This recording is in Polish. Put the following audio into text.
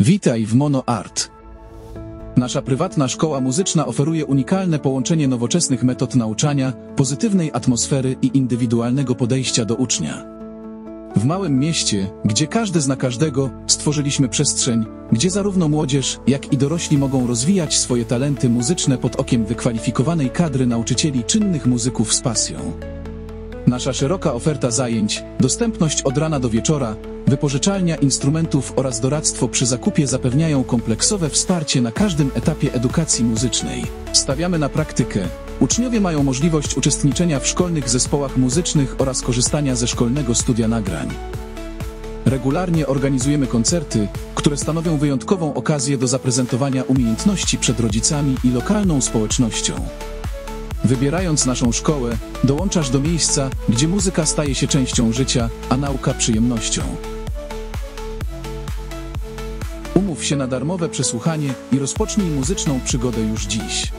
Witaj w Mono Art. Nasza prywatna szkoła muzyczna oferuje unikalne połączenie nowoczesnych metod nauczania, pozytywnej atmosfery i indywidualnego podejścia do ucznia. W małym mieście, gdzie każdy zna każdego, stworzyliśmy przestrzeń, gdzie zarówno młodzież, jak i dorośli mogą rozwijać swoje talenty muzyczne pod okiem wykwalifikowanej kadry nauczycieli czynnych muzyków z pasją. Nasza szeroka oferta zajęć, dostępność od rana do wieczora, wypożyczalnia instrumentów oraz doradztwo przy zakupie zapewniają kompleksowe wsparcie na każdym etapie edukacji muzycznej. Stawiamy na praktykę. Uczniowie mają możliwość uczestniczenia w szkolnych zespołach muzycznych oraz korzystania ze szkolnego studia nagrań. Regularnie organizujemy koncerty, które stanowią wyjątkową okazję do zaprezentowania umiejętności przed rodzicami i lokalną społecznością. Wybierając naszą szkołę, dołączasz do miejsca, gdzie muzyka staje się częścią życia, a nauka przyjemnością. Umów się na darmowe przesłuchanie i rozpocznij muzyczną przygodę już dziś.